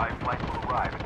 Five flights will arrive